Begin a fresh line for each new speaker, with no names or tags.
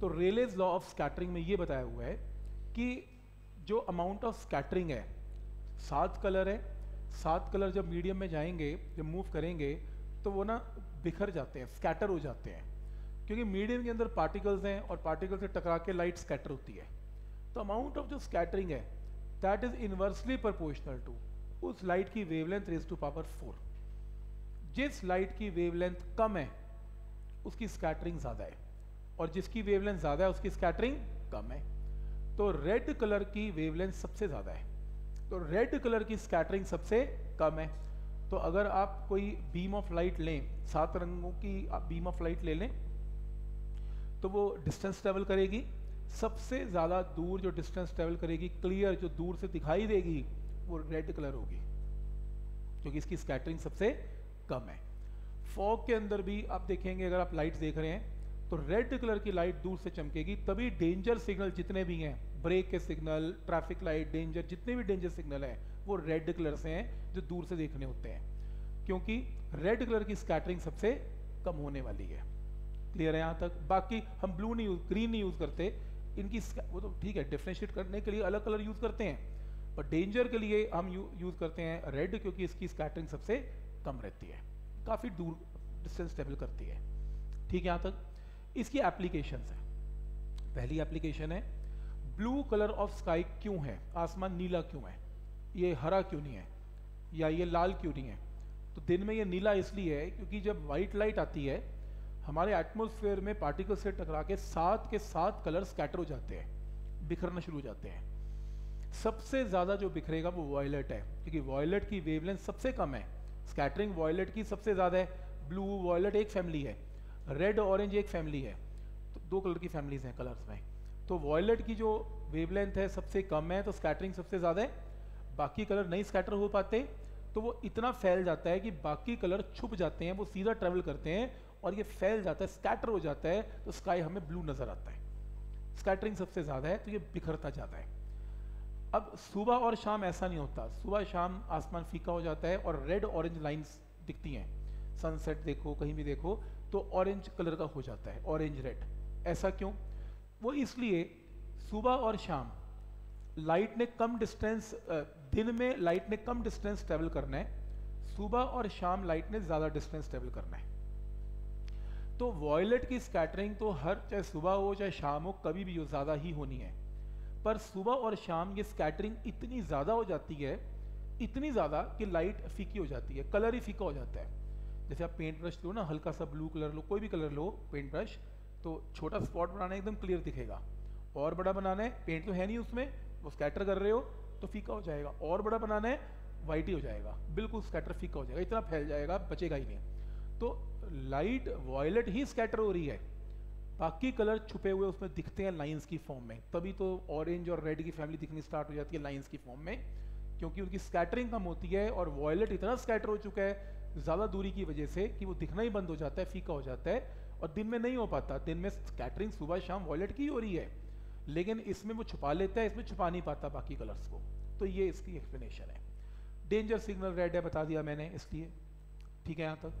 तो रेलेज law of scattering में ये बताया हुआ है कि जो अमाउंट ऑफ़ स्कैटरिंग है, सात कलर है, सात कलर जब मीडियम में जाएँगे, जब मूव करेंगे तो वो ना बिखर जाते हैं स्कैटर हो जाते हैं। क्योंकि मीडियम के अंदर पार्टिकल्स हैं और पार्टिकल से टकरा के लाइट स्कैटर होती है। तो अमाउंट ऑफ़ जो स्कैटरिंग है that is inversely proportional to उस लाइट की wavelength raise to power four जिस लाइट की वेवलेंथ कम है, उसकी स्कैटरिंग ज़्यादा है। और जिसकी वेवलेंथ ज़्यादा है, उसकी स्कैटरिंग कम है। तो रेड कलर की वेवलेंथ सबसे ज़्यादा है। तो रेड कलर की स्कैटरिंग सबसे कम है। तो अगर आप कोई बीम ऑफ़ लाइट लें, सात रंगों की आप बीम ऑफ़ लाइट ले लें तो वो डिस्टेंस ट्रेवल करेगी। सबसे ज़्यादा दूर जो डिस्टेंस ट्रेवल करेगी क्लियर जो दूर से दिखाई देगी, वो रेड कलर होगी, क्योंकि इसकी स्कैटरिंग सबसे कम है। फॉग के अंदर भी आप देखेंगे, अगर आप लाइट देख रहे हैं तो रेड कलर की लाइट दूर से चमकेगी तभी डेंजर सिग्नल जितने भी हैं ब्रेक के सिग्नल ट्रैफ़िक लाइट डेंजर जितने भी डेंजर सिग्नल हैं वो रेड कलर से हैं जो दूर से देखने होते हैं। क्योंकि रेड कलर की स्कैटरिंग सबसे कम होने वाली है। क्लियर है यहाँ तक? बाकी हम ब्लू नहीं यूज़ ग्रीन नहीं यूज़ करते। इनकी वो तो ठीक है डिफ्रेंशिएट करने के लिए अलग कलर यूज़ करते हैं। पर डेंजर के लिए हम यू, यूज़ करते हैं रेड क्योंकि इसकी स्कैटरिंग सबसे कम रहती है। काफ़ी दूर डिस्टेंस ट्रेवल करती है। ठीक है यहाँ तक? इसकी एप्लीकेशन है। पहली एप्लीकेशन है ब्लू कलर ऑफ़ स्काई क्यों है? आसमान नीला क्यों है? ये हरा क्यों नहीं है? या ये लाल क्यों नहीं है? तो दिन में ये नीला इसलिए है क्योंकि जब वाइट लाइट आती है, हमारे एटमोसफेयर में पार्टिकल से टकरा के सात के सात कलर स्कैटर हो जाते हैं, बिखरना शुरू हो जाते हैं। सबसे ज़्यादा जो बिखरेगा वो वॉयलेट है, क्योंकि वॉयलेट की वेवलेंथ सबसे कम है। स्कैटरिंग वॉयलेट की सबसे ज़्यादा है ब्लू वॉयलेट एक फैमिली है। रेड ऑरेंज एक फैमिली है। तो दो कलर की फैमिलीज़ हैं कलर्स में। तो वॉयलेट की जो वेवलेंथ है सबसे कम है तो स्कैटरिंग सबसे ज़्यादा है। बाकी कलर नहीं स्कैटर हो पाते तो वो इतना फैल जाता है कि बाकी कलर छुप जाते हैं, वो सीधा ट्रेवल करते हैं और ये फैल जाता है स्कैटर हो जाता है तो स्काई हमें ब्लू नज़र आता है। स्कैटरिंग सबसे ज़्यादा है तो ये बिखरता जाता है। अब सुबह और शाम ऐसा नहीं होता। सुबह शाम आसमान फीका हो जाता है और रेड ऑरेंज लाइंस दिखती हैं। सनसेट देखो, कहीं भी देखो तो ऑरेंज कलर का हो जाता है ऑरेंज रेड ऐसा क्यों? वो इसलिए सुबह और शाम लाइट ने कम डिस्टेंस दिन में लाइट ने कम डिस्टेंस ट्रेवल करना है, सुबह और शाम लाइट ने ज़्यादा डिस्टेंस ट्रेवल करना है। तो वॉयलेट की स्कैटरिंग तो हर, चाहे सुबह हो, चाहे शाम हो, कभी भी हो, ज़्यादा ही होनी है। पर सुबह और शाम ये स्कैटरिंग इतनी ज़्यादा हो जाती है, इतनी ज़्यादा कि लाइट फीकी हो जाती है कलर ही फीका हो जाता है। जैसे आप पेंट ब्रश लो ना, हल्का सा ब्लू कलर लो, कोई भी कलर लो पेंट ब्रश तो छोटा स्पॉट बनाना एकदम क्लियर दिखेगा। और बड़ा बनाना है पेंट तो है नहीं उसमें, वो स्कैटर कर रहे हो तो फीका हो जाएगा। और बड़ा बनाना है वाइट ही हो जाएगा। बिल्कुल स्कैटर फीका हो जाएगा, इतना फैल जाएगा, बचेगा ही नहीं। तो लाइट वॉयलेट ही स्कैटर हो रही है। बाकी कलर छुपे हुए उसमें दिखते हैं लाइंस की फॉर्म में। तभी तो ऑरेंज और रेड की फैमिली दिखनी स्टार्ट हो जाती है लाइंस की फॉर्म में, क्योंकि उनकी स्कैटरिंग कम होती है और वॉयलेट इतना स्कैटर हो चुका है ज़्यादा दूरी की वजह से कि वो दिखना ही बंद हो जाता है, फीका हो जाता है और दिन में नहीं हो पाता। दिन में स्कैटरिंग सुबह शाम वॉलेट की हो रही है। लेकिन इसमें वो छुपा लेता है, इसमें छुपा नहीं पाता बाकी कलर्स को। तो ये इसकी एक्सप्लेनेशन है। डेंजर सिग्नल रेड है, बता दिया मैंने इसलिए। ठीक है यहाँ तक?